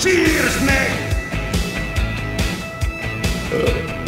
Cheers, mate! Uh.